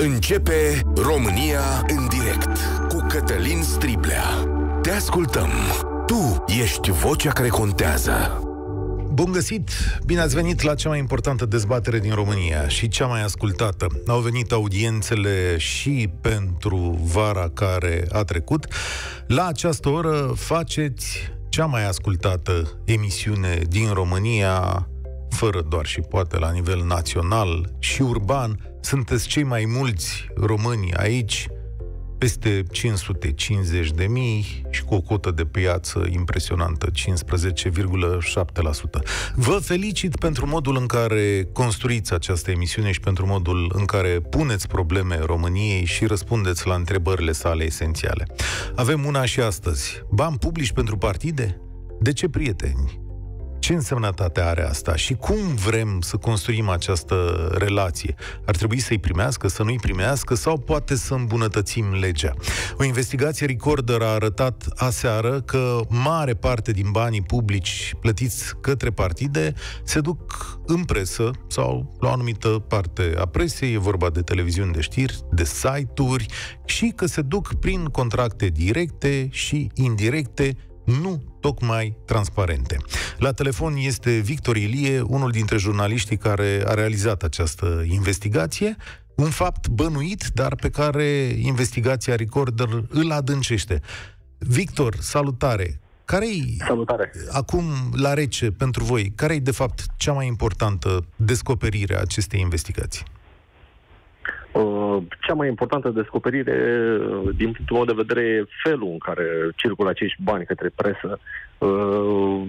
Începe România în direct cu Cătălin Striblea. Te ascultăm. Tu ești vocea care contează. Bun găsit! Bine ați venit la cea mai importantă dezbatere din România și cea mai ascultată. Au venit audiențele și pentru vara care a trecut. La această oră faceți cea mai ascultată emisiune din România, fără doar și poate la nivel național și urban. Sunteți cei mai mulți români aici, peste 550 de mii și cu o cotă de piață impresionantă, 15,7%. Vă felicit pentru modul în care construiți această emisiune și pentru modul în care puneți probleme României și răspundeți la întrebările sale esențiale. Avem una și astăzi. Bani publici pentru partide? De ce prieteni? Ce însemnătate are asta și cum vrem să construim această relație? Ar trebui să-i primească, să nu-i primească sau poate să îmbunătățim legea? O investigație Recorder a arătat aseară că mare parte din banii publici plătiți către partide se duc în presă sau la o anumită parte a presei, e vorba de televiziuni de știri, de site-uri și că se duc prin contracte directe și indirecte nu tocmai transparente. La telefon este Victor Ilie, unul dintre jurnaliștii care a realizat această investigație, un fapt bănuit, dar pe care investigația Recorder îl adâncește. Victor, salutare! Care-i, Salutare. acum, la rece, pentru voi, care e, de fapt, cea mai importantă descoperire a acestei investigații? Uh, cea mai importantă descoperire, uh, din punctul meu de vedere, e felul în care circulă acești bani către presă. Uh,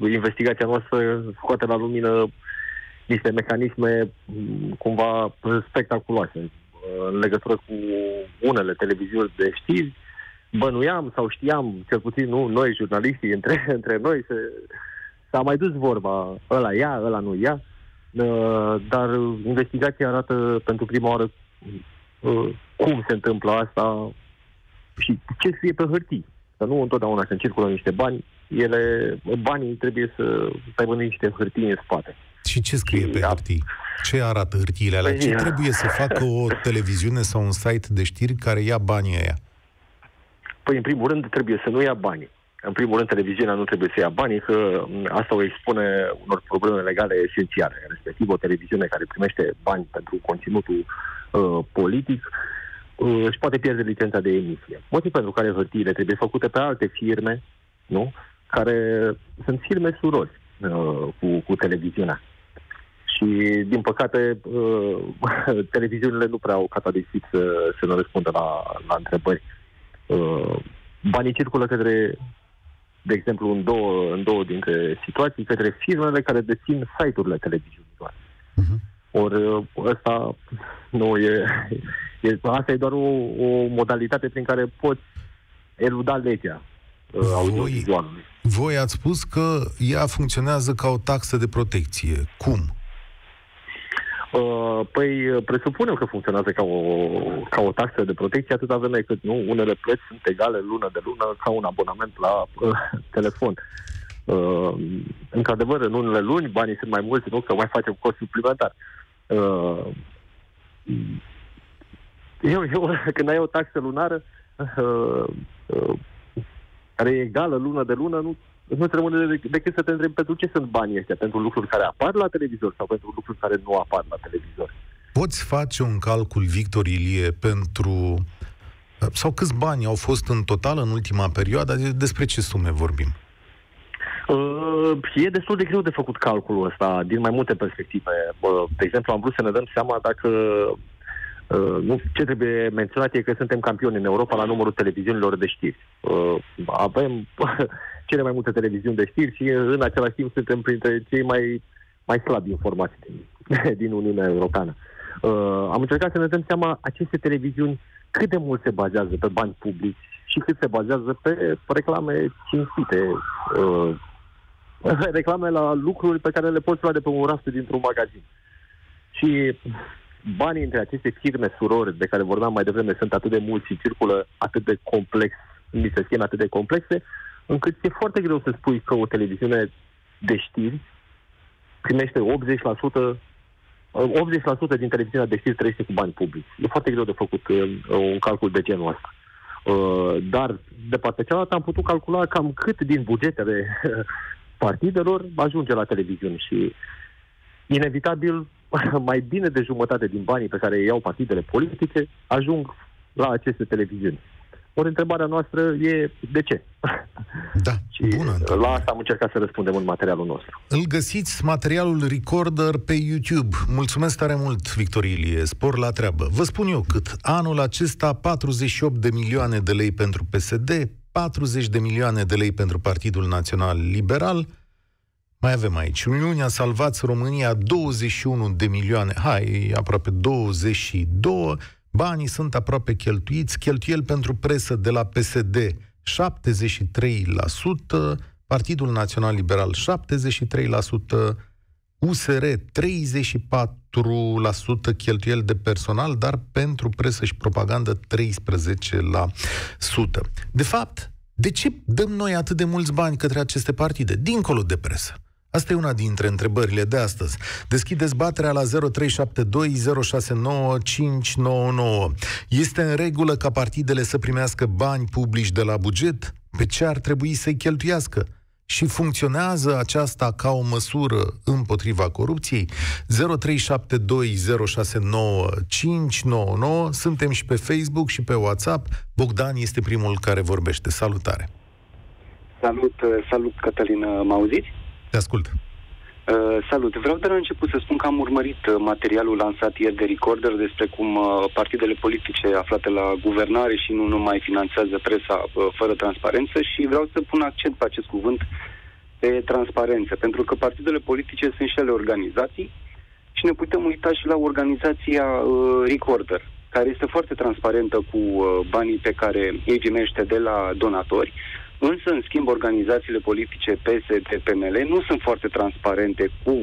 investigația noastră scoate la lumină niște mecanisme mm, cumva spectaculoase în legătură cu unele televiziuni de știri. Bănuiam sau știam, cel puțin nu, noi jurnaliștii, între, între noi, se, s-a mai dus vorba, ăla ia, ăla nu ia. Uh, dar investigația arată pentru prima oară uh, cum se întâmplă asta și ce scrie pe hârtii. Că nu întotdeauna când circulă niște bani, ele, banii trebuie să, să aibă niște hârtii în spate. Și ce scrie pe hârtii? Ce arată hârtiile alea? Păi, Ce trebuie să facă o televiziune sau un site de știri care ia banii ăia? Păi, în primul rând, trebuie să nu ia banii. În primul rând, televiziunea nu trebuie să ia banii, că asta o expune unor probleme legale esențiale. Respectiv, o televiziune care primește bani pentru conținutul uh, politic uh, își poate pierde licența de emisie. Motiv pentru care hârtiile trebuie făcute pe alte firme, nu? Care sunt firme surori uh, cu, cu televiziunea. Și, din păcate, uh, televiziunile nu prea au catalisit să, să ne răspundă la, la întrebări. Uh, banii circulă către de exemplu, în două, în două dintre situații, către firmele care dețin site-urile televiziunilor. Uh-huh. Ori ăsta nu e, e, asta e doar o, o modalitate prin care poți eluda legea uh, audiovizualului. Voi ați spus că ea funcționează ca o taxă de protecție. Cum? Uh, păi presupunem că funcționează ca o, ca o taxă de protecție atâta vreme cât nu, unele plăți sunt egale lună de lună ca un abonament la uh, telefon. Uh, într-adevăr, în unele luni banii sunt mai mulți, nu că mai facem cost suplimentar. Uh, eu, eu, când ai o taxă lunară uh, uh, care e egală lună de lună, nu nu-ți rămâne decât să te întrebi pentru ce sunt banii ăștia, pentru lucruri care apar la televizor sau pentru lucruri care nu apar la televizor. Poți face un calcul, Victor Ilie, pentru... sau câți bani au fost în total în ultima perioadă? Despre ce sume vorbim? Uh, e destul de greu de făcut calculul ăsta din mai multe perspective. Uh, de exemplu, am vrut să ne dăm seama dacă Uh, nu, ce trebuie menționat e că suntem campioni în Europa la numărul televiziunilor de știri. Uh, avem cele mai multe televiziuni de știri și în același timp suntem printre cei mai, mai slabi informați din, din Uniunea Europeană. Uh, am încercat să ne dăm seama aceste televiziuni cât de mult se bazează pe bani publici și cât se bazează pe reclame cinstite, uh, reclame la lucruri pe care le poți lua de pe un raft dintr-un magazin. Și banii între aceste firme surori de care vorbeam mai devreme sunt atât de mulți și circulă atât de complex, niște scheme atât de complexe, încât e foarte greu să spui că o televiziune de știri primește 80% 80% din televiziunea de știri trăiește cu bani publici. E foarte greu de făcut un calcul de genul ăsta. Dar, de partea cealaltă, am putut calcula cam cât din bugetele partidelor ajunge la televiziune și inevitabil mai bine de jumătate din banii pe care îi iau partidele politice ajung la aceste televiziuni. Ori întrebarea noastră e de ce? Da, și bună întrebare. La asta am încercat să răspundem în materialul nostru. Îl găsiți materialul Recorder pe YouTube. Mulțumesc tare mult, Victorilie. Spor la treabă. Vă spun eu cât. Anul acesta 48 de milioane de lei pentru PSD, 40 de milioane de lei pentru Partidul Național Liberal, mai avem aici. Uniunea Salvați România, 21 de milioane, hai, aproape 22, banii sunt aproape cheltuiți, cheltuieli pentru presă de la PSD 73%, Partidul Național Liberal 73%, USR 34% cheltuieli de personal, dar pentru presă și propagandă 13%. De fapt, de ce dăm noi atât de mulți bani către aceste partide, dincolo de presă? Asta e una dintre întrebările de astăzi. Deschid dezbaterea la 0372069599. Este în regulă ca partidele să primească bani publici de la buget? Pe ce ar trebui să-i cheltuiască? Și funcționează aceasta ca o măsură împotriva corupției? 0372069599. Suntem și pe Facebook și pe WhatsApp. Bogdan este primul care vorbește. Salutare! Salut, salut Cătălin, mă auziți? Te ascult. Uh, salut! Vreau de la început să spun că am urmărit uh, materialul lansat ieri de Recorder despre cum uh, partidele politice aflate la guvernare și nu numai finanțează presa uh, fără transparență și vreau să pun accent pe acest cuvânt pe transparență, pentru că partidele politice sunt și ele organizații și ne putem uita și la organizația uh, Recorder, care este foarte transparentă cu uh, banii pe care ei primește de la donatori, Însă, în schimb, organizațiile politice PSD, PNL nu sunt foarte transparente cu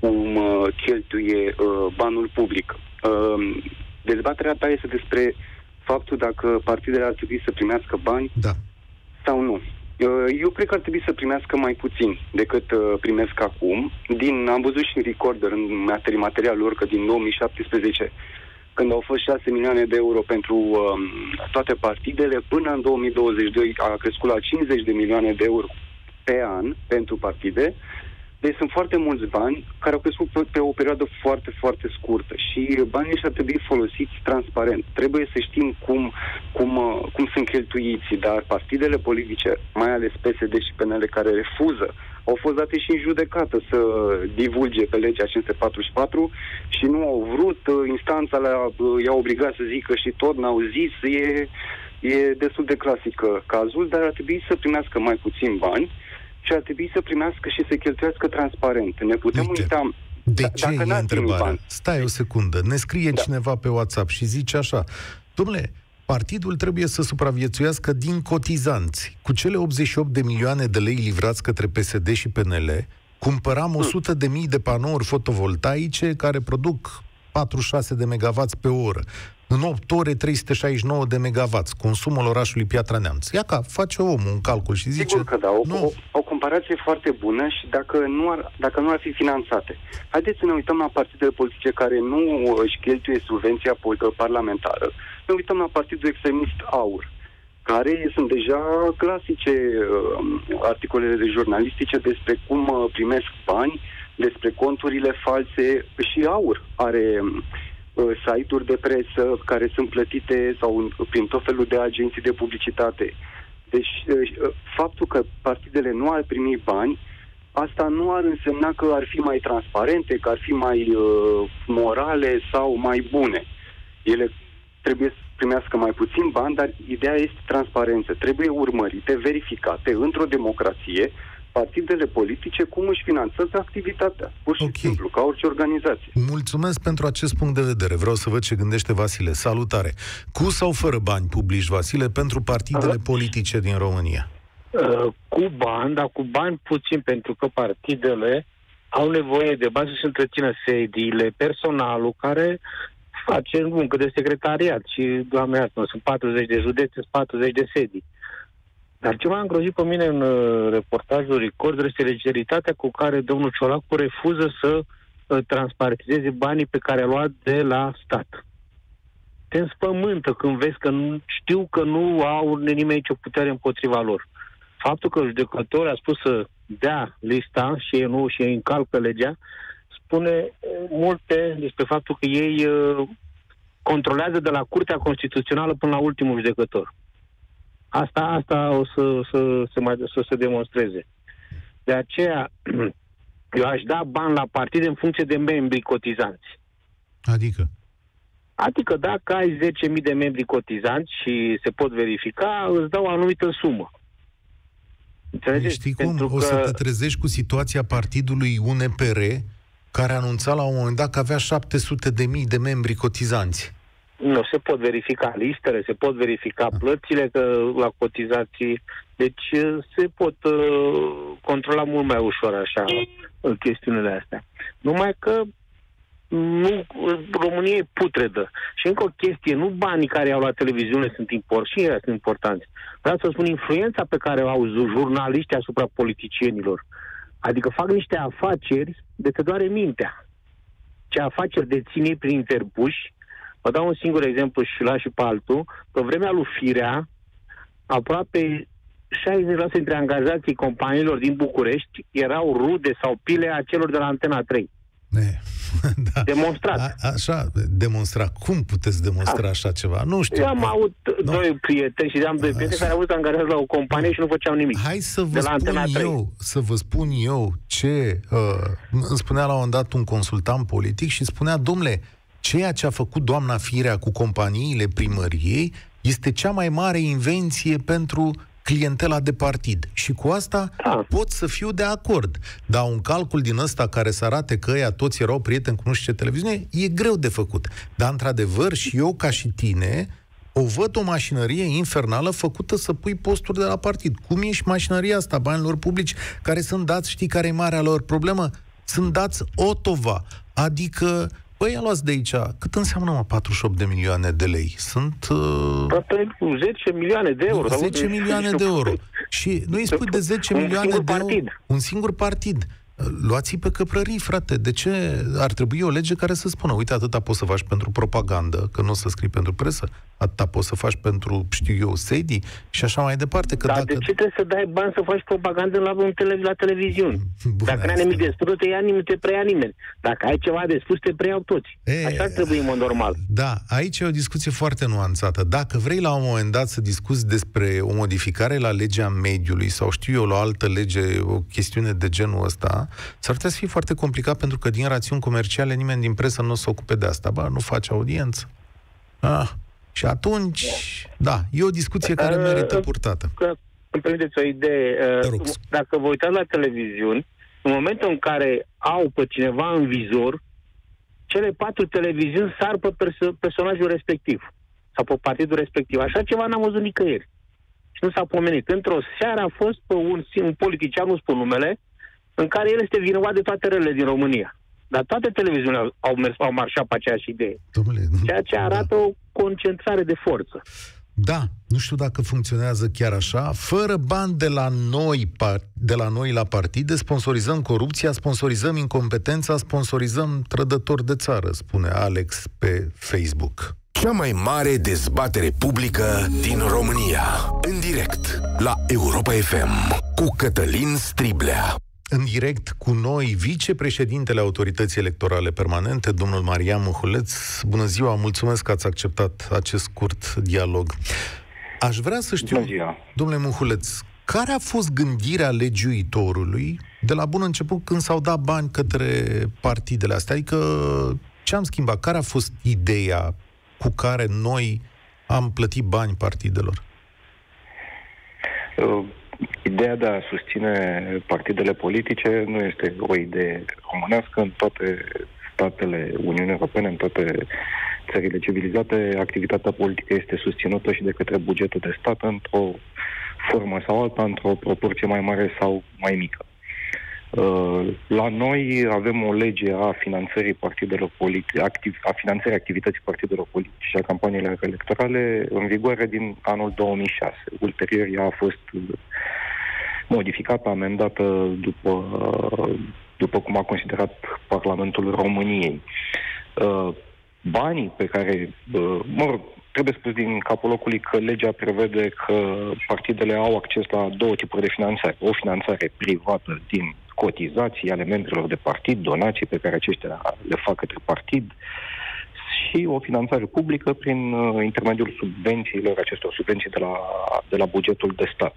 cum uh, cheltuie uh, banul public. Uh, dezbaterea ta este despre faptul dacă partidele ar trebui să primească bani da. sau nu. Uh, eu cred că ar trebui să primească mai puțin decât uh, primesc acum. Din, am văzut și în recorder, în materialul lor, că din 2017 când au fost 6 milioane de euro pentru um, toate partidele, până în 2022 a crescut la 50 de milioane de euro pe an pentru partide. Deci sunt foarte mulți bani care au crescut pe, pe o perioadă foarte, foarte scurtă și banii ăștia trebuie folosiți transparent. Trebuie să știm cum, cum, uh, cum sunt cheltuiți, dar partidele politice, mai ales PSD și PNL, care refuză au fost date și în judecată să divulge pe legea 544 și nu au vrut, uh, instanța le-a, uh, i-a obligat să zică și tot n-au zis, e, e destul de clasică cazul, dar ar trebui să primească mai puțin bani și ar trebui să primească și să cheltuiască transparent. Ne putem Uite. uita de ce dacă e întrebarea? Stai o secundă. Ne scrie da. cineva pe WhatsApp și zice așa. Domnule, Partidul trebuie să supraviețuiască din cotizanți. Cu cele 88 de milioane de lei livrați către PSD și PNL, cumpăram 100 de mii de panouri fotovoltaice care produc 46 de megawatts pe oră. În 8 ore 369 de megawatts, consumul orașului Piatra Neamț. Ia ca, face omul un calcul și zice... Sigur că da, o, nu. o, o comparație foarte bună și dacă nu, ar, dacă nu ar fi finanțate. Haideți să ne uităm la partidele politice care nu își cheltuie subvenția parlamentară. Ne uităm la partidul extremist AUR, care sunt deja clasice uh, articolele jurnalistice despre cum uh, primesc bani, despre conturile false și AUR are Uh, site-uri de presă care sunt plătite sau prin tot felul de agenții de publicitate. Deci, uh, faptul că partidele nu ar primi bani, asta nu ar însemna că ar fi mai transparente, că ar fi mai uh, morale sau mai bune. Ele trebuie să primească mai puțin bani, dar ideea este transparență. Trebuie urmărite, verificate într-o democrație partidele politice cum își finanțează activitatea, pur și okay. simplu, ca orice organizație. Mulțumesc pentru acest punct de vedere. Vreau să văd ce gândește Vasile. Salutare! Cu sau fără bani publici, Vasile, pentru partidele uh, politice din România? Uh, cu bani, dar cu bani puțin, pentru că partidele au nevoie de bani să-și întrețină sediile, personalul care face muncă de secretariat și, doamne, asta, sunt 40 de județe, 40 de sedii. Dar ce m-a îngrozit pe mine în uh, reportajul Record este legeritatea cu care domnul Ciolacu refuză să uh, transpartizeze banii pe care a luat de la stat. Te înspământă când vezi că nu, știu că nu au nimeni nicio putere împotriva lor. Faptul că judecătorul a spus să dea lista și ei nu și ei încalcă legea, spune uh, multe despre faptul că ei uh, controlează de la Curtea Constituțională până la ultimul judecător. Asta, asta o să, să, să, mai, să se demonstreze. De aceea, eu aș da bani la partid în funcție de membrii cotizanți. Adică? Adică dacă ai 10.000 de membri cotizanți și se pot verifica, îți dau o anumită sumă. Înțelegeți? Știi cum? Pentru o că... să te trezești cu situația partidului UNPR, care anunța la un moment dat că avea 700 de mii de membri cotizanți. Nu, se pot verifica listele, se pot verifica ah. plățile că, la cotizații, deci uh, se pot uh, controla mult mai ușor așa uh, chestiunile astea. Numai că nu, România e putredă. Și încă o chestie, nu banii care au la televiziune sunt importanți, și ei sunt importanți. Vreau să spun influența pe care o au jurnaliștii asupra politicienilor. Adică fac niște afaceri de te doare mintea. Ce afaceri deține prin interpuși, Vă dau un singur exemplu și la și pe altul. Pe vremea lui Firea, aproape 60% dintre angajații companiilor din București erau rude sau pile a celor de la Antena 3. Ne. da. Demonstrat. A, așa, demonstra. Cum puteți demonstra a. așa ceva? Nu știu. Eu am avut no. doi prieteni și am doi prieteni care au avut angajați la o companie și nu făceau nimic. Hai să vă de la spun eu, să vă spun eu ce uh, îmi spunea la un moment dat un consultant politic și spunea, domnule, Ceea ce a făcut doamna Firea cu companiile primăriei este cea mai mare invenție pentru clientela de partid. Și cu asta da. pot să fiu de acord. Dar un calcul din ăsta care să arate că ăia toți erau prieteni cu nu știu ce televiziune, e greu de făcut. Dar, într-adevăr, și eu, ca și tine, o văd o mașinărie infernală făcută să pui posturi de la partid. Cum e și mașinăria asta, banilor publici, care sunt dați, știi care e marea lor problemă? Sunt dați otova, adică Păi, ia luați de aici. Cât înseamnă, mă, 48 de milioane de lei? Sunt... Uh... 10 milioane de euro. 10 milioane de euro. Și nu îi spui de 10 milioane de euro. Un singur partid luați pe căprării, frate. De ce ar trebui o lege care să spună, uite, atâta poți să faci pentru propagandă, că nu o să scrii pentru presă, atâta poți să faci pentru, știu eu, sedii și așa mai departe. Că Dar dacă... de ce trebuie să dai bani să faci propagandă la, tele, la televiziune? Bun, dacă nu ai nimic de spus, te ia nimeni, te preia nimeni. Dacă ai ceva de spus, te preiau toți. E, așa ar trebui în mod normal. Da, aici e o discuție foarte nuanțată. Dacă vrei la un moment dat să discuți despre o modificare la legea mediului sau știu eu, la o altă lege, o chestiune de genul ăsta, s-ar putea să fie foarte complicat pentru că din rațiuni comerciale nimeni din presă nu o să ocupe de asta. Ba, nu face audiență. Ah. Și atunci, da, e o discuție care uh, merită purtată. Îmi permiteți o idee. Uh, dacă vă uitați la televiziuni, în momentul în care au pe cineva în vizor, cele patru televiziuni sar pe perso- personajul respectiv sau pe partidul respectiv. Așa ceva n-am văzut nicăieri. Și nu s-a pomenit. Într-o seară a fost pe un, un politician, nu spun numele, în care el este vinovat de toate relele din România. Dar toate televiziunile au, mers, au marșat pe aceeași idee. Domnule, ceea ce arată da. o concentrare de forță. Da, nu știu dacă funcționează chiar așa. Fără bani de la noi, de la noi la partide, sponsorizăm corupția, sponsorizăm incompetența, sponsorizăm trădători de țară, spune Alex pe Facebook. Cea mai mare dezbatere publică din România. În direct la Europa FM cu Cătălin Striblea în direct cu noi vicepreședintele Autorității Electorale Permanente, domnul Marian Muhuleț. Bună ziua, mulțumesc că ați acceptat acest scurt dialog. Aș vrea să știu, domnule Muhuleț, care a fost gândirea legiuitorului de la bun început când s-au dat bani către partidele astea? Adică ce am schimbat? Care a fost ideea cu care noi am plătit bani partidelor? Uh Ideea de a susține partidele politice nu este o idee românească în toate statele Uniunii Europene, în toate țările civilizate, activitatea politică este susținută și de către bugetul de stat într-o formă sau alta, într-o proporție mai mare sau mai mică. Uh, la noi avem o lege a finanțării partidelor politice, activ, a finanțării activității partidelor politice și a campaniilor electorale în vigoare din anul 2006. Ulterior ea a fost modificată, amendată după, după cum a considerat Parlamentul României. Uh, banii pe care, uh, mă rog, trebuie spus din capul locului că legea prevede că partidele au acces la două tipuri de finanțare. O finanțare privată din cotizații ale membrilor de partid, donații pe care aceștia le fac către partid și o finanțare publică prin uh, intermediul subvențiilor, acestor subvenții de la, de la bugetul de stat.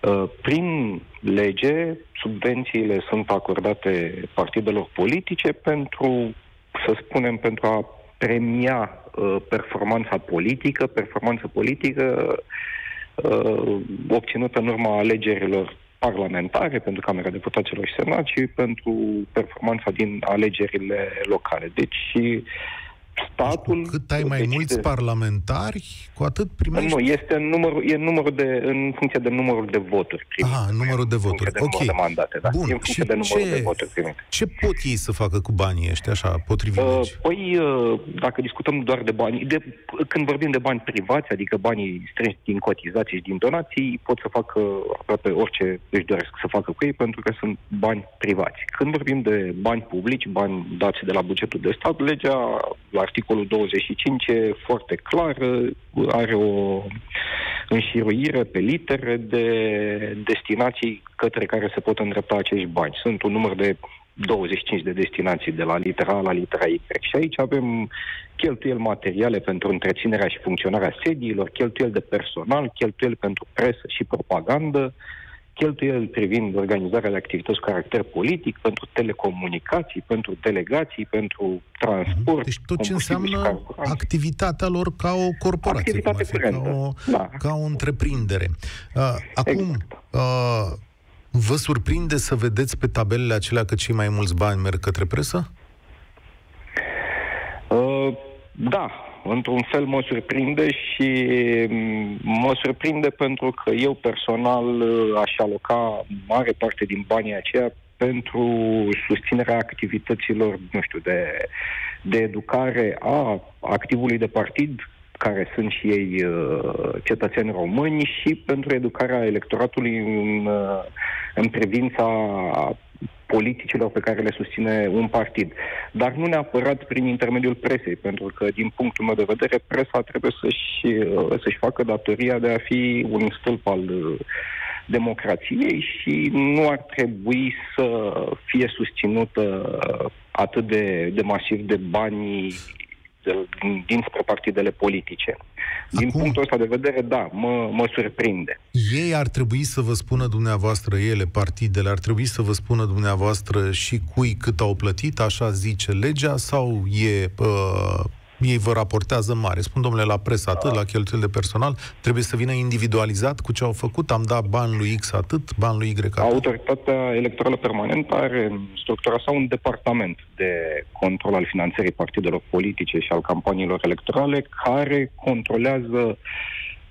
Uh, prin lege, subvențiile sunt acordate partidelor politice pentru, să spunem, pentru a premia uh, performanța politică, performanță politică uh, obținută în urma alegerilor parlamentare pentru Camera Deputaților și Senat și pentru performanța din alegerile locale. Deci statul... Deci, cât ai mai decide... mulți parlamentari, cu atât primești... Nu, este în, numărul, e numărul de, în funcție de numărul de voturi primite. Aha, numărul de voturi, de ok. De mandate, da. Bun, e în funcție de numărul ce, de voturi primite. Ce pot ei să facă cu banii ăștia, așa, potrivit uh, Păi, uh, dacă discutăm doar de bani, de, când vorbim de bani privați, adică banii strânși din cotizații și din donații, pot să facă aproape orice își doresc să facă cu ei, pentru că sunt bani privați. Când vorbim de bani publici, bani dați de la bugetul de stat, legea, la articolul 25 e foarte clar, are o înșiruire pe litere de destinații către care se pot îndrepta acești bani. Sunt un număr de 25 de destinații de la litera A la litera Y. Și aici avem cheltuieli materiale pentru întreținerea și funcționarea sediilor, cheltuieli de personal, cheltuieli pentru presă și propagandă, uh, cheltuieli privind organizarea de activități cu caracter politic, pentru telecomunicații, pentru delegații, pentru transport. Deci tot ce înseamnă activitatea lor ca o corporație, Activitate fi, ca, o, da. ca o întreprindere. Uh, acum, exact. uh, vă surprinde să vedeți pe tabelele acelea că cei mai mulți bani merg către presă? Uh, da, într-un fel mă surprinde și mm, mă surprinde pentru că eu personal uh, aș aloca mare parte din banii aceia pentru susținerea activităților, nu știu, de, de educare a activului de partid, care sunt și ei uh, cetățeni români, și pentru educarea electoratului în, uh, în privința politicilor pe care le susține un partid. Dar nu neapărat prin intermediul presei, pentru că, din punctul meu de vedere, presa trebuie să-și, uh, să-și facă datoria de a fi un stâlp al uh, democrației și nu ar trebui să fie susținută uh, atât de, de masiv de banii dinspre partidele politice. Din Acum, punctul ăsta de vedere, da, mă, mă surprinde. Ei ar trebui să vă spună dumneavoastră, ele, partidele, ar trebui să vă spună dumneavoastră și cui cât au plătit, așa zice legea, sau e uh, ei vă raportează mare. Spun, domnule, la presă atât, la cheltuieli de personal, trebuie să vină individualizat cu ce au făcut, am dat bani lui X atât, bani lui Y atât. Autoritatea electorală permanentă are în structura sa un departament de control al finanțării partidelor politice și al campaniilor electorale care controlează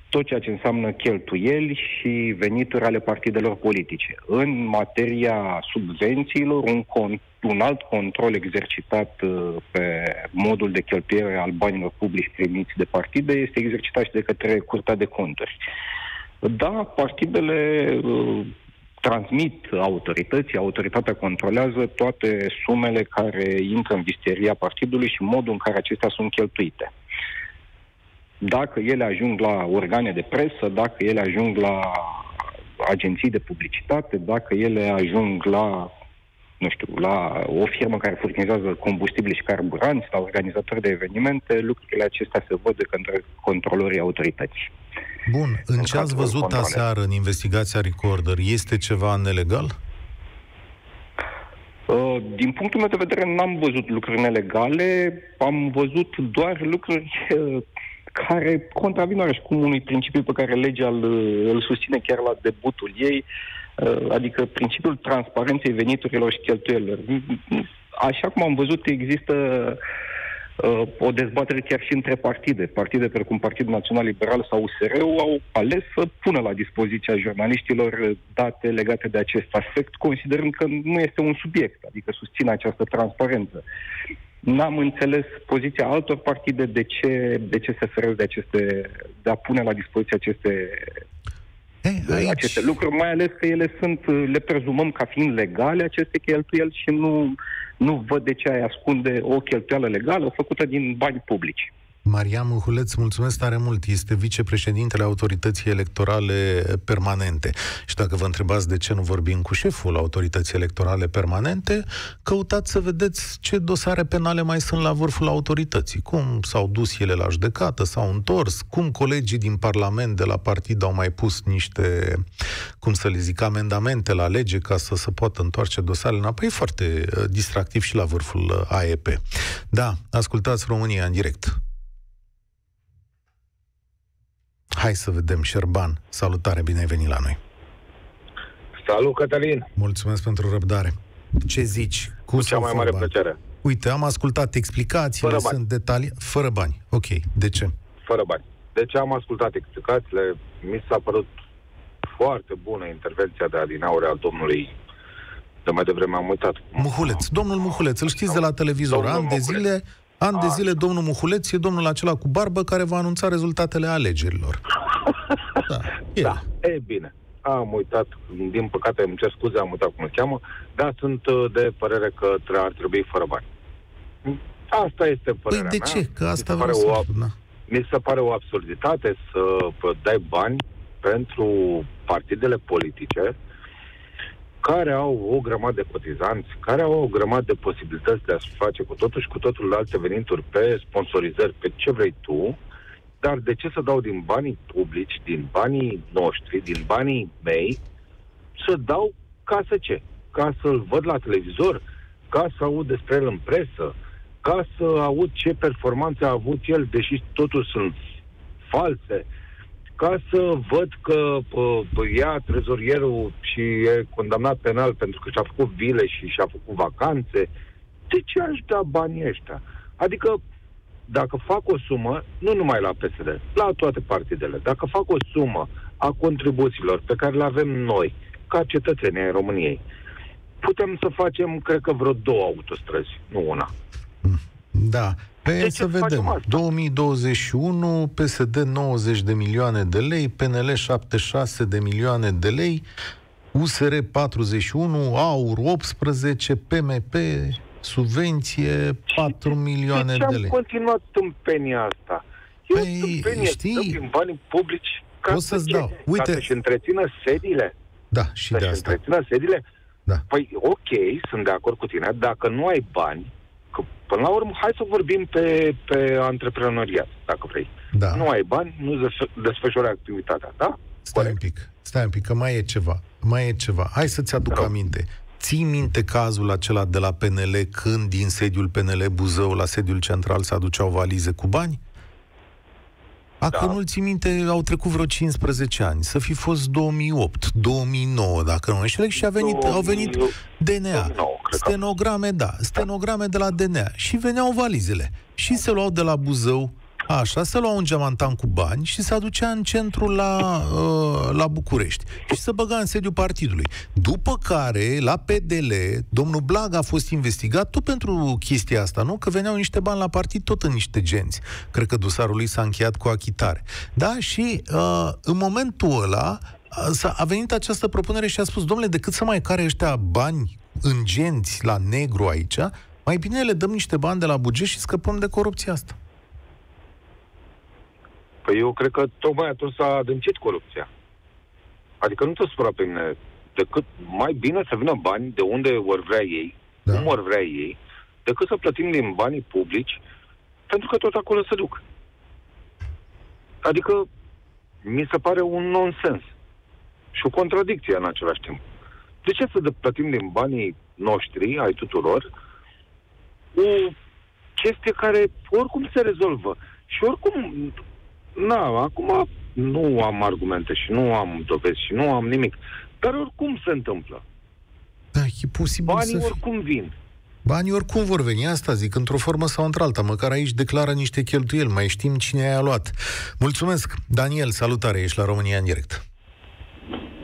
tot ceea ce înseamnă cheltuieli și venituri ale partidelor politice. În materia subvențiilor, un, con- un alt control exercitat uh, pe modul de cheltuire al banilor publici primiți de partide este exercitat și de către Curtea de Conturi. Da, partidele uh, transmit autorității, autoritatea controlează toate sumele care intră în visteria partidului și modul în care acestea sunt cheltuite dacă ele ajung la organe de presă, dacă ele ajung la agenții de publicitate, dacă ele ajung la nu știu, la o firmă care furnizează combustibil și carburanți, la organizatori de evenimente, lucrurile acestea se văd de către controlorii autorității. Bun. În, în ce ați văzut controle. aseară în investigația Recorder, este ceva nelegal? Uh, din punctul meu de vedere, n-am văzut lucruri nelegale, am văzut doar lucruri uh, care contravin oarecum unui principiu pe care legea îl, îl susține chiar la debutul ei, uh, adică principiul transparenței veniturilor și cheltuielilor. Așa cum am văzut, există uh, o dezbatere chiar și între partide. Partide precum Partidul Național Liberal sau usr au ales să pună la dispoziția jurnaliștilor date legate de acest aspect, considerând că nu este un subiect, adică susține această transparență. N-am înțeles poziția altor partide de ce, de ce se feresc de aceste, de a pune la dispoziție aceste Ei, aici... aceste lucruri, mai ales că ele sunt, le prezumăm ca fiind legale, aceste cheltuieli și nu, nu văd de ce ai ascunde o cheltuială legală făcută din bani publici. Maria Mâhuleț, mulțumesc tare mult. Este vicepreședintele Autorității Electorale Permanente. Și dacă vă întrebați de ce nu vorbim cu șeful Autorității Electorale Permanente, căutați să vedeți ce dosare penale mai sunt la vârful autorității. Cum s-au dus ele la judecată, s-au întors, cum colegii din Parlament de la partid au mai pus niște, cum să le zic, amendamente la lege ca să se poată întoarce dosarele înapoi. E foarte uh, distractiv și la vârful uh, AEP. Da, ascultați România în direct. Hai să vedem, Șerban. Salutare, bine ai venit la noi. Salut, Cătălin. Mulțumesc pentru răbdare. Ce zici? Cu, Cu cea mai mare bani? plăcere. Uite, am ascultat explicațiile, Fără bani. sunt detalii. Fără bani. Ok. De ce? Fără bani. Deci am ascultat explicațiile. Mi s-a părut foarte bună intervenția de adinaure al domnului de mai devreme am uitat. Muhuleț. Domnul Muhuleț, îl știți de la televizor. Domnul An de Muhuleț. zile, an de A. zile, domnul Muhuleț e domnul acela cu barbă care va anunța rezultatele alegerilor. Da, el. Da, e bine. Am uitat, din păcate îmi cer scuze, am uitat cum îl cheamă, dar sunt uh, de părere că tre- ar trebui fără bani. Asta este Păi părerea de mea. ce? Că asta Mi se vreau pare să... o, Da. mi se pare o absurditate să pă, dai bani pentru partidele politice care au o grămadă de cotizanți, care au o grămadă de posibilități de a-și face cu totul și cu totul alte venituri pe sponsorizări, pe ce vrei tu, dar de ce să dau din banii publici, din banii noștri, din banii mei, să dau ca să ce? Ca să-l văd la televizor, ca să aud despre el în presă, ca să aud ce performanțe a avut el, deși totul sunt false, ca să văd că pă, pă, ia trezorierul și e condamnat penal pentru că și-a făcut vile și și-a făcut vacanțe. De ce aș da banii ăștia? Adică, dacă fac o sumă, nu numai la PSD, la toate partidele, dacă fac o sumă a contribuțiilor pe care le avem noi, ca cetățenii ai României, putem să facem, cred că, vreo două autostrăzi, nu una. Da. Pe De ce să facem vedem. asta? 2021, PSD 90 de milioane de lei, PNL 76 de milioane de lei, USR 41, AUR 18, PMP, subvenție 4 milioane de ce de am lei. continuat tâmpenia asta? E o Păi, tâmpenie, știi, dăm din banii publici ca o să să-ți ce? dau. Uite- Ca să-și întrețină sediile? Da, și de Să-și asta. întrețină sediile? Da. Păi, ok, sunt de acord cu tine. Dacă nu ai bani, că până la urmă, hai să vorbim pe, pe antreprenoriat, dacă vrei. Da. Nu ai bani, nu desf- desfășori activitatea, da? Stai Corect. un pic, stai un pic, că mai e ceva. Mai e ceva. Hai să-ți aduc Rău. aminte. Ții minte cazul acela de la PNL când din sediul PNL Buzău la sediul central se aduceau valize cu bani? A, Da. că nu-l ții minte, au trecut vreo 15 ani. Să fi fost 2008, 2009, dacă nu mă înșel, și a venit, au venit 2008, DNA. 2009, cred că. Stenograme, da, stenograme de la DNA. Și veneau valizele. Și se luau de la Buzău, așa, se luau un geamantan cu bani și se aducea în centru la, uh, la București. Și se băga în sediul partidului. După care, la PDL, domnul Blag a fost investigat tot pentru chestia asta, nu? Că veneau niște bani la partid tot în niște genți. Cred că dosarul lui s-a încheiat cu achitare. Da? Și uh, în momentul ăla a- s-a, a venit această propunere și a spus, domnule, decât să mai care ăștia bani în genți la negru aici, mai bine le dăm niște bani de la buget și scăpăm de corupția asta. Păi eu cred că tocmai atunci s-a adâncit corupția. Adică nu te supăra pe mine, decât mai bine să vină bani de unde ori vrea ei, Da. da. cum ori vrea ei, decât să plătim din banii publici, pentru că tot acolo se duc. Adică mi se pare un nonsens și o contradicție în același timp. De ce să de- plătim din banii noștri, ai tuturor, o chestie care oricum se rezolvă și oricum Na, acum nu am argumente și nu am dovezi și nu am nimic. Dar oricum se întâmplă. Da, e posibil Banii să fie. oricum vin. Banii oricum vor veni, asta zic, într-o formă sau într-alta. Măcar aici declară niște cheltuieli, mai știm cine i-a luat. Mulțumesc! Daniel, salutare, ești la România în direct.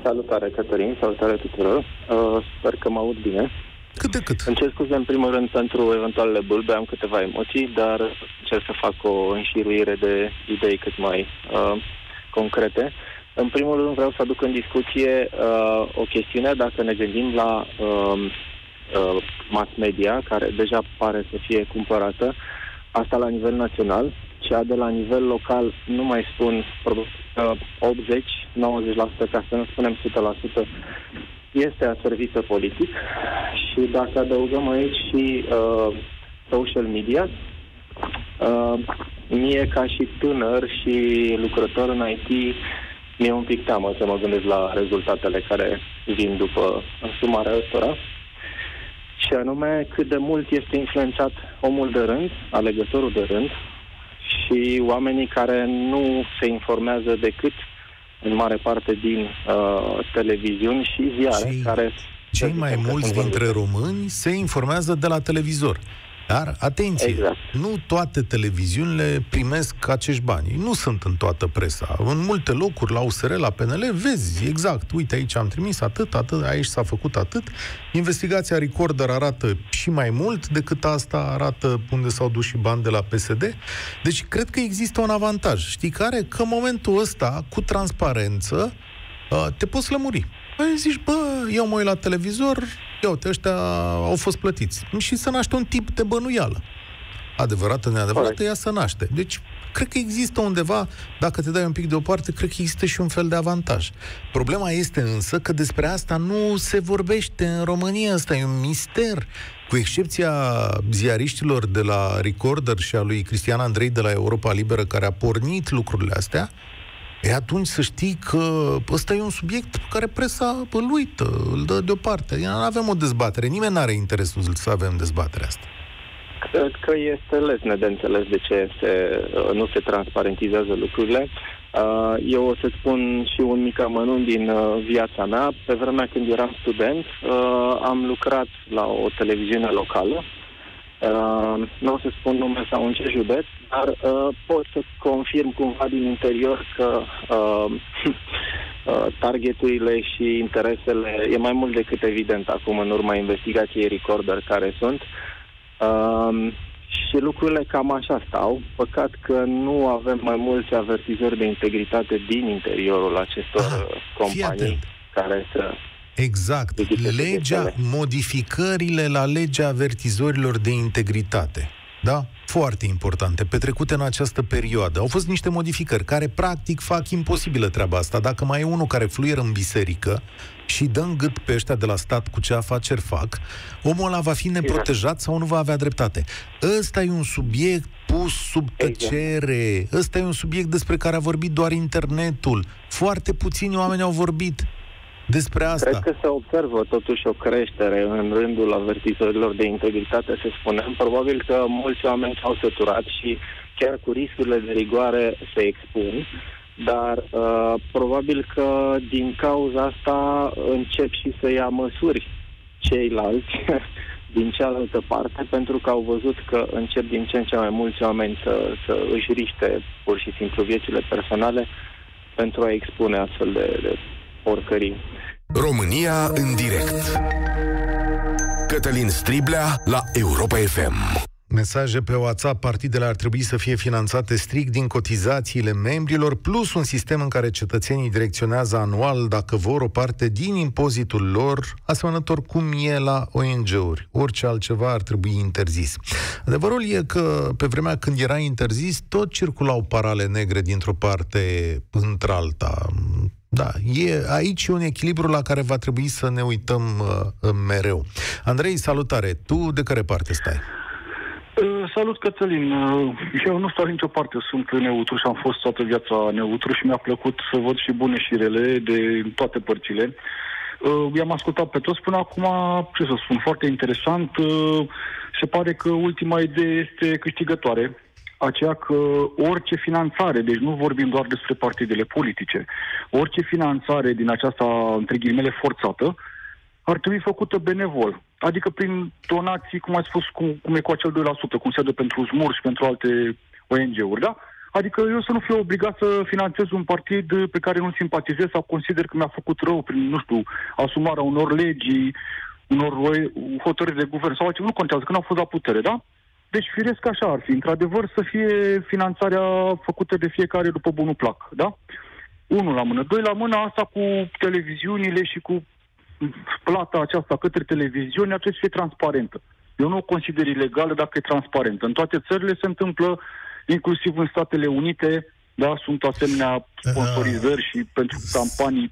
Salutare, Cătălin, salutare tuturor. Uh, sper că mă aud bine. Cât de cât. Îmi cer scuze în primul rând pentru eventualele bulbe, am câteva emoții, dar încerc să fac o înșiruire de idei cât mai uh, concrete. În primul rând vreau să aduc în discuție uh, o chestiune, dacă ne gândim la uh, uh, mass media, care deja pare să fie cumpărată, asta la nivel național, cea de la nivel local, nu mai spun, uh, 80-90%, ca să nu spunem 100%, este aservită politic și dacă adăugăm aici și uh, social media, uh, mie ca și tânăr și lucrător în IT, mi-e un pic teamă să mă gândesc la rezultatele care vin după însumarea ăstora. Și anume cât de mult este influențat omul de rând, alegătorul de rând și oamenii care nu se informează decât în mare parte din uh, televiziuni și ziare cei, care... Cei mai mulți dintre români se informează de la televizor. Dar, atenție, exact. nu toate televiziunile primesc acești bani. Nu sunt în toată presa. În multe locuri, la USR, la PNL, vezi exact, uite, aici am trimis atât, atât, aici s-a făcut atât. Investigația Recorder arată și mai mult decât asta, arată unde s-au dus și bani de la PSD. Deci, cred că există un avantaj. Știi care? Că în momentul ăsta, cu transparență, uh, te poți lămuri. Păi zici, bă, eu mă uit la televizor, ia uite, ăștia au fost plătiți. Și să naște un tip de bănuială. Adevărată, neadevărată, ea să naște. Deci, cred că există undeva, dacă te dai un pic deoparte, cred că există și un fel de avantaj. Problema este însă că despre asta nu se vorbește în România, asta e un mister. Cu excepția ziariștilor de la Recorder și a lui Cristian Andrei de la Europa Liberă, care a pornit lucrurile astea, E atunci să știi că ăsta e un subiect pe care presa îl uită, îl dă deoparte. Nu avem o dezbatere, nimeni nu are interesul să avem dezbaterea asta. Cred că este lesne de înțeles de ce se, nu se transparentizează lucrurile. Uh, eu o să spun și un mic amănunt din uh, viața mea. Pe vremea când eram student, uh, am lucrat la o televiziune locală Uh, nu o să spun nume sau în ce județ, dar uh, pot să confirm cumva din interior că uh, uh, targeturile și interesele e mai mult decât evident acum în urma investigației Recorder care sunt. Uh, și lucrurile cam așa stau. Păcat că nu avem mai mulți avertizori de integritate din interiorul acestor Aha, companii care să Exact. Legea, modificările la legea avertizorilor de integritate. Da? Foarte importante, petrecute în această perioadă. Au fost niște modificări care practic fac imposibilă treaba asta. Dacă mai e unul care fluieră în biserică și dă în gât pe ăștia de la stat cu ce afaceri fac, omul ăla va fi neprotejat sau nu va avea dreptate. Ăsta e un subiect pus sub exact. tăcere. Ăsta e un subiect despre care a vorbit doar internetul. Foarte puțini oameni au vorbit despre asta. Cred că se observă totuși o creștere în rândul avertizorilor de integritate, să spunem. Probabil că mulți oameni s-au săturat și chiar cu riscurile de rigoare se expun, dar uh, probabil că din cauza asta încep și să ia măsuri ceilalți din cealaltă parte, pentru că au văzut că încep din ce în ce mai mulți oameni să, să își riște pur și simplu viețile personale pentru a expune astfel de, de porcării. România în direct. Cătălin Striblea la Europa FM. Mesaje pe WhatsApp, partidele ar trebui să fie finanțate strict din cotizațiile membrilor, plus un sistem în care cetățenii direcționează anual, dacă vor, o parte din impozitul lor, asemănător cum e la ONG-uri. Orice altceva ar trebui interzis. Adevărul e că pe vremea când era interzis, tot circulau parale negre dintr-o parte într-alta da, e aici un echilibru la care va trebui să ne uităm uh, mereu. Andrei, salutare! Tu de care parte stai? Uh, salut, Cătălin. Uh, eu nu stau nicio parte, sunt neutru și am fost toată viața neutru și mi-a plăcut să văd și bune și rele de toate părțile. Uh, i-am ascultat pe toți până acum, ce să spun, foarte interesant. Uh, se pare că ultima idee este câștigătoare aceea că orice finanțare, deci nu vorbim doar despre partidele politice, orice finanțare din aceasta, între ghilimele, forțată, ar trebui făcută benevol. Adică prin donații, cum ai spus, cum, cum e cu acel 2%, cum se dă pentru SMUR și pentru alte ONG-uri, da? Adică eu să nu fiu obligat să finanțez un partid pe care nu simpatizez sau consider că mi-a făcut rău prin, nu știu, asumarea unor legi, unor hotărâri de guvern sau altceva, nu contează, că nu au fost la putere, da? Deci, firesc așa ar fi, într-adevăr, să fie finanțarea făcută de fiecare după bunul plac, da? Unul la mână. Doi la mână, asta cu televiziunile și cu plata aceasta către televiziune ar trebui să fie transparentă. Eu nu o consider ilegală dacă e transparentă. În toate țările se întâmplă, inclusiv în Statele Unite, da, sunt asemenea sponsorizări și pentru campanii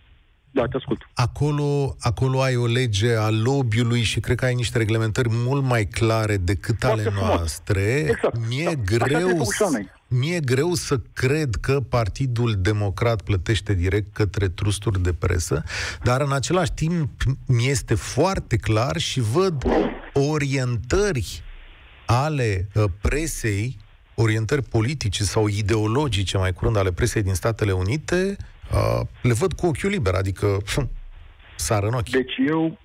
da, te ascult. Acolo, acolo ai o lege a lobby-ului și cred că ai niște reglementări mult mai clare decât Foarte ale frumos. noastre. Exact. Mi-e da. greu, mi-e greu să cred că Partidul Democrat plătește direct către trusturi de presă, dar în același timp mi este foarte clar și văd orientări ale uh, presei, orientări politice sau ideologice mai curând ale presei din Statele Unite, uh, le văd cu ochiul liber, adică sară în ochi. Deci eu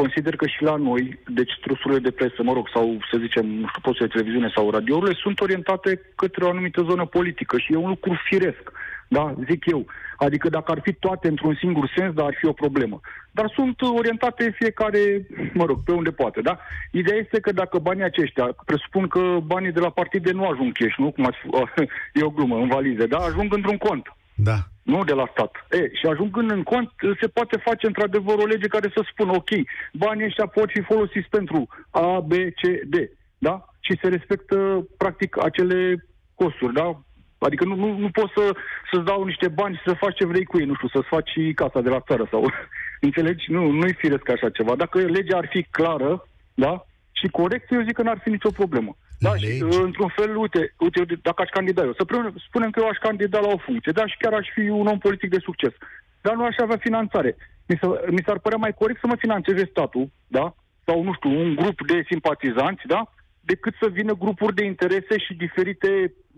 consider că și la noi, deci trusurile de presă, mă rog, sau să zicem, nu știu, posturile de televiziune sau radiourile, sunt orientate către o anumită zonă politică și e un lucru firesc. Da, zic eu. Adică dacă ar fi toate într-un singur sens, dar ar fi o problemă. Dar sunt orientate fiecare, mă rog, pe unde poate, da? Ideea este că dacă banii aceștia, presupun că banii de la partide nu ajung cash, nu? Cum ați, e o glumă, în valize, da? Ajung într-un cont. Da. Nu de la stat. E, și ajungând în cont, se poate face într-adevăr o lege care să spună, ok, banii ăștia pot fi folosiți pentru A, B, C, D, da? Și se respectă, practic, acele costuri, da? Adică nu, nu, nu poți să, să-ți dau niște bani și să faci ce vrei cu ei, nu știu, să-ți faci casa de la țară sau... Înțelegi? Nu, nu-i firesc așa ceva. Dacă legea ar fi clară, da? Și corectă, eu zic că n-ar fi nicio problemă. Da, și, într-un fel, uite, uite, dacă aș candida eu, să spunem că eu aș candida la o funcție, da, și chiar aș fi un om politic de succes, dar nu aș avea finanțare. Mi, s- mi s-ar părea mai corect să mă finanțeze statul, da, sau, nu știu, un grup de simpatizanți, da, decât să vină grupuri de interese și diferite,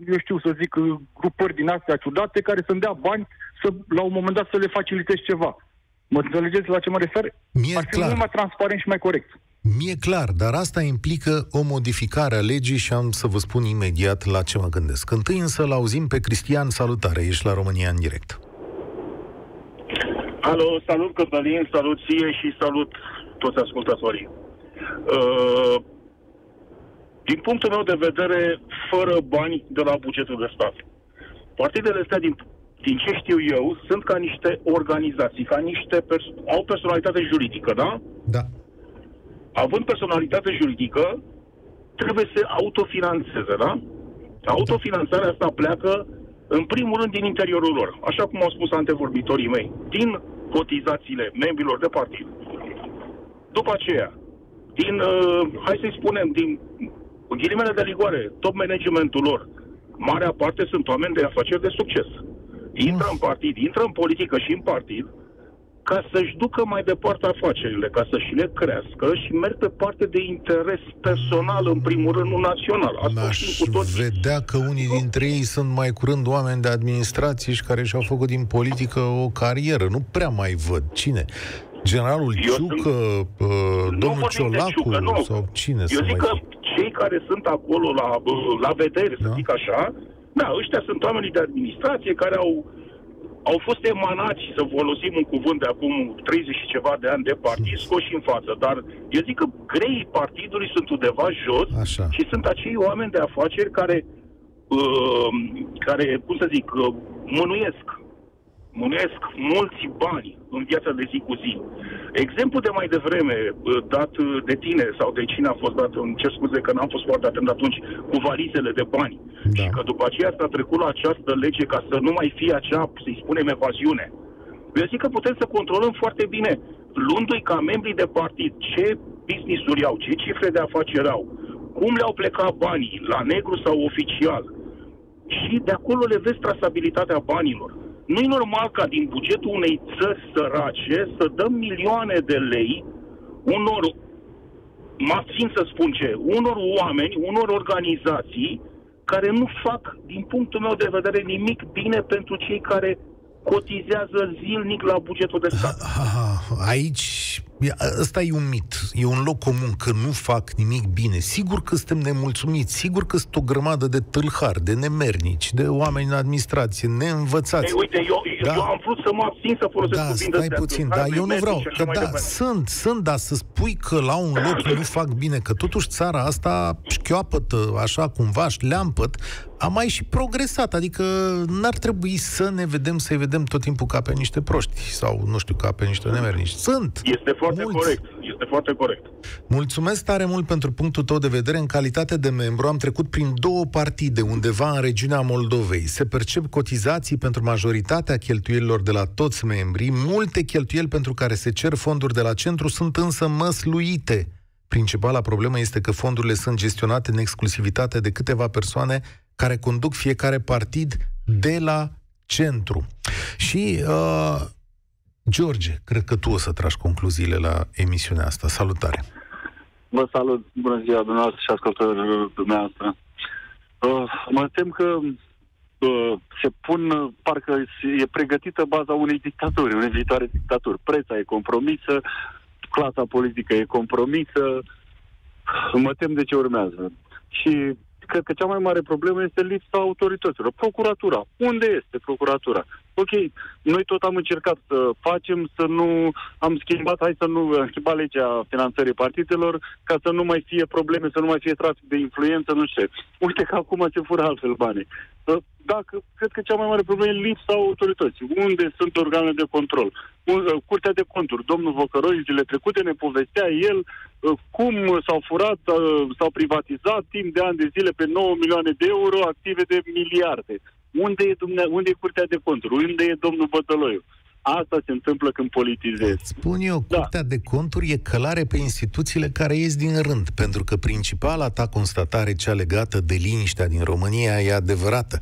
eu știu să zic, grupări din astea ciudate care să-mi dea bani să, la un moment dat să le facilitez ceva. Mă înțelegeți la ce mă refer? Mie Ar fi clar. mult mai transparent și mai corect. Mie clar, dar asta implică o modificare a legii și am să vă spun imediat la ce mă gândesc. Întâi însă l auzim pe Cristian. Salutare, ești la România în direct. Alo, salut Cătălin, salut ție și salut toți ascultătorii. Uh, din punctul meu de vedere, fără bani de la bugetul de stat. Partidele astea, din, din ce știu eu, sunt ca niște organizații, ca niște pers- au personalitate juridică, da? Da. Având personalitate juridică, trebuie să autofinanțeze, da? Autofinanțarea asta pleacă, în primul rând, din interiorul lor, așa cum au spus antevorbitorii mei, din cotizațiile membrilor de partid. După aceea, din, uh, hai să-i spunem, din ghilimele de rigoare, top managementul lor, marea parte sunt oameni de afaceri de succes. Intră în partid, intră în politică și în partid, ca să-și ducă mai departe afacerile, ca să-și le crească și merg pe parte de interes personal, în primul rând, nu național. Asta Aș știm cu toții. vedea că unii dintre ei sunt mai curând oameni de administrație și care și-au făcut din politică o carieră. Nu prea mai văd. Cine? Generalul Eu Ciucă, uh, Nu domnul vorbim de Ciolacu Ciucă, nu. sau cine Eu să zic mai că cei care sunt acolo la, la vedere, să Da. zic așa, da, ăștia sunt oamenii de administrație care au, au fost emanați, să folosim un cuvânt de acum 30 și ceva de ani de partid, scoși în față. Dar eu zic că greii partidului sunt undeva jos Așa. și sunt acei oameni de afaceri care, uh, care cum să zic, uh, mânuiesc mânuiesc mulți bani în viața de zi cu zi. Exemplu de mai devreme, uh, dat uh, de tine sau de cine a fost dat, îmi cer scuze că n-am fost foarte atent atunci, cu valizele de bani. Da. Și că după aceea s-a trecut la această lege ca să nu mai fie acea, să-i spunem, evaziune. Eu zic că putem să controlăm foarte bine, luându-i ca membrii de partid, ce business-uri au, ce cifre de afaceri au, cum le-au plecat banii, la negru sau oficial. Și de acolo le vezi trasabilitatea banilor. Nu e normal ca din bugetul unei țări sărace să dăm milioane de lei unor, mă abțin să spun ce, unor oameni, unor organizații care nu fac, din punctul meu de vedere, nimic bine pentru cei care cotizează zilnic la bugetul de stat. Ah, Aici, e- ăsta e un mit, e un loc comun, că nu fac nimic bine. Sigur că suntem nemulțumiți, sigur că sunt o grămadă de tâlhari, de nemernici, de oameni în administrație, neînvățați. Ei, uite, eu, Da. eu am vrut să mă abțin să folosesc Da, cuvinte stai astea, puțin, tâlhari, dar eu nu nemernici vreau, și așa că mai da, departe. sunt, sunt, dar să spui că la un loc nu fac bine, că totuși țara asta șchioapătă așa cumva, șleampăt, a mai și progresat, adică n-ar trebui să ne vedem, să-i vedem tot timpul ca pe niște proști sau, nu știu, ca pe niște nemernici. Sunt! Este foarte mulți. corect. Este foarte corect. Mulțumesc tare mult pentru punctul tău de vedere. În calitate de membru am trecut prin două partide undeva în regiunea Moldovei. Se percep cotizații pentru majoritatea cheltuielilor de la toți membrii. Multe cheltuieli pentru care se cer fonduri de la centru sunt însă măsluite. Principala problemă este că fondurile sunt gestionate în exclusivitate de câteva persoane care conduc fiecare partid de la centru. Și, uh, George, cred că tu o să tragi concluziile la emisiunea asta. Salutare! Vă salut, bună ziua dumneavoastră și ascultătorilor dumneavoastră. Uh, mă tem că uh, se pun, uh, parcă e pregătită baza unei dictaturi, unei viitoare dictaturi. Preța e compromisă, clasa politică e compromisă, mă tem de ce urmează. Și cred că cea mai mare problemă este lipsa autorităților. Procuratura. Unde este procuratura? Ok, noi tot am încercat să facem, să nu... Am schimbat, hai să nu... Am schimbat legea finanțării partidelor ca să nu mai fie probleme, să nu mai fie trafic de influență, nu știu. Uite că acum se fură altfel banii. Dacă, cred că cea mai mare problemă e lipsa autorității. Unde sunt organele de control? Curtea de conturi. Domnul Vocăroi, zile trecute, ne povestea el cum s-au furat, s-au privatizat timp de ani de zile pe 9 milioane de euro active de miliarde. Unde e, dumne, unde e Curtea de Conturi? Unde e domnul Bătăloiu? Asta se întâmplă când politizezi. Spun eu, da. Curtea da. de Conturi e călare pe instituțiile care ies din rând, pentru că principala ta constatare, cea legată de liniștea din România, e adevărată.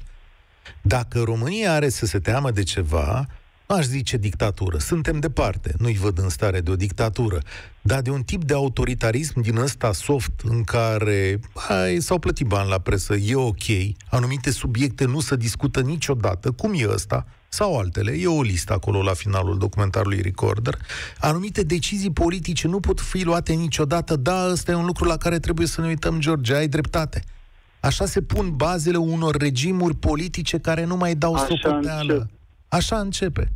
Dacă România are să se teamă de ceva, aș zice dictatură. Suntem departe, nu-i văd în stare de o dictatură, dar de un tip de autoritarism din ăsta soft în care hai, s-au plătit bani la presă, e ok, anumite subiecte nu se discută niciodată, cum e ăsta, sau altele, e o listă acolo la finalul documentarului Recorder, anumite decizii politice nu pot fi luate niciodată, da, ăsta e un lucru la care trebuie să ne uităm, George, ai dreptate. Așa se pun bazele unor regimuri politice care nu mai dau Așa socoteală. Încep. Așa începe.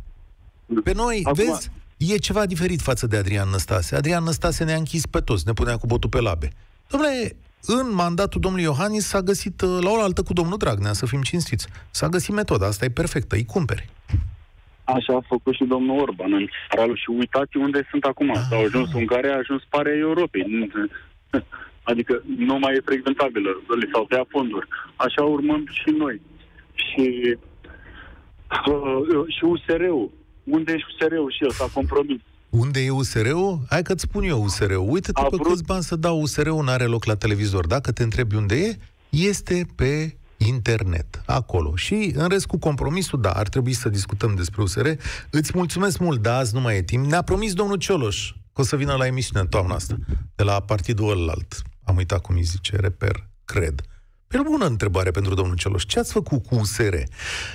Pe noi, Acum... vezi, e ceva diferit față de Adrian Năstase. Adrian Năstase ne-a închis pe toți, ne punea cu botul pe labe. Domnule, în mandatul domnului Iohannis s-a găsit uh, la o altă cu domnul Dragnea, să fim cinstiți. S-a găsit metoda, asta e perfectă, îi cumperi. Așa a făcut și domnul Orban în țara și uitați unde sunt acum. Ah. S-au ajuns Ungaria, a ajuns pare Europei. Adică nu mai e frecventabilă, le s-au tăiat fonduri. Așa urmăm și noi. Și Uh, și USR-ul. Unde e USR-ul și el? S-a compromis. Unde e USR-ul? Hai că-ți spun eu USR-ul. Uite-te pe câți bani să dau USR-ul, n-are loc la televizor. Dacă te întrebi unde e, este pe internet, acolo. Și în rest cu compromisul, da, ar trebui să discutăm despre USR. Îți mulțumesc mult, da, azi nu mai e timp. Ne-a promis domnul Cioloș că o să vină la emisiune în toamna asta, de la partidul ălalt. Am uitat cum îi zice, reper, cred. E o bună întrebare pentru domnul Celoș. Ce ați făcut cu USR?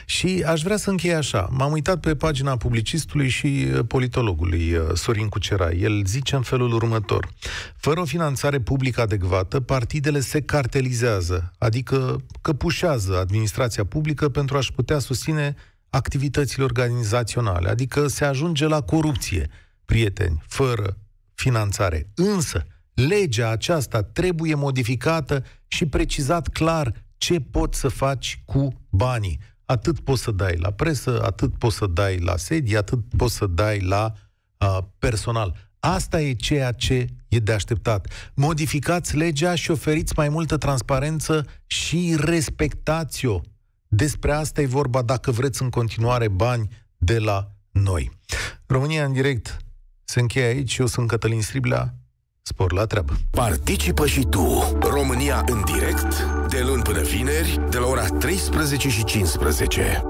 Și aș vrea să închei așa. M-am uitat pe pagina publicistului și uh, politologului uh, Sorin Cucera. El zice în felul următor. Fără o finanțare publică adecvată, partidele se cartelizează, adică căpușează administrația publică pentru a-și putea susține activitățile organizaționale, adică se ajunge la corupție, prieteni, fără finanțare. Însă, legea aceasta trebuie modificată și precizat clar ce poți să faci cu banii. Atât poți să dai la presă, atât poți să dai la sedii, atât poți să dai la uh, personal. Asta e ceea ce e de așteptat. Modificați legea și oferiți mai multă transparență și respectați-o. Despre asta e vorba dacă vreți în continuare bani de la noi. România în direct se încheie aici. Eu sunt Cătălin Striblea. Spor la treabă! Participă și tu! România în direct, de luni până vineri, de la ora 13 și 15.